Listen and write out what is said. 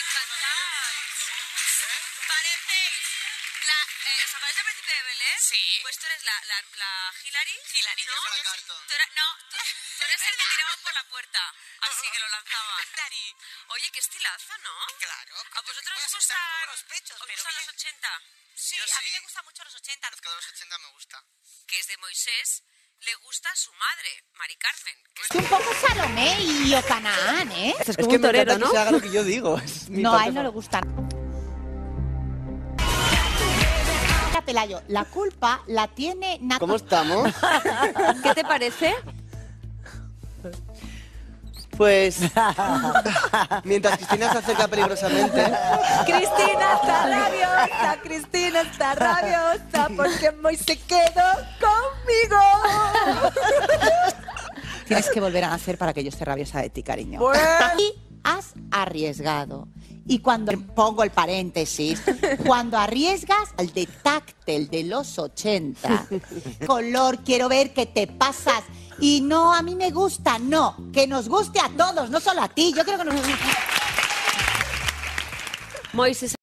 encantáis. ¿Eh? Parecéis ¿Os acordáis del príncipe de Belén? Sí. Pues tú eres la, la, la Hillary. Hillary, ¿no? Tú no, tú, tú eres el que tiraban por la puerta. Así que lo lanzaban. Dari, oye, qué estilazo, ¿no? Claro. A vosotros os gustan los, pechos, os gustan los 80. Sí, Yo a mí me gustan mucho los 80. Los que de los 80 me gusta. Que es de Moisés le gusta a su madre, Mari Carmen. que es- Es un poco Salomé y Ocanaán, ¿eh? Es Es como que un torero, ¿no? que se haga lo que yo digo. es mi No, a él no le gusta. Pelayo, la culpa la tiene Nato. ¿Cómo estamos? ¿Qué te parece? Pues mientras Cristina se acerca peligrosamente, Cristina está rabiosa, Cristina está rabiosa porque Moy se quedó conmigo. Tienes que volver a nacer para que yo esté rabiosa de ti, cariño. Y has arriesgado. Y cuando pongo el paréntesis, cuando arriesgas al de táctil de los 80, color, quiero ver que te pasas. Y no, a mí me gusta, no, que nos guste a todos, no solo a ti. Yo creo que nos Moisés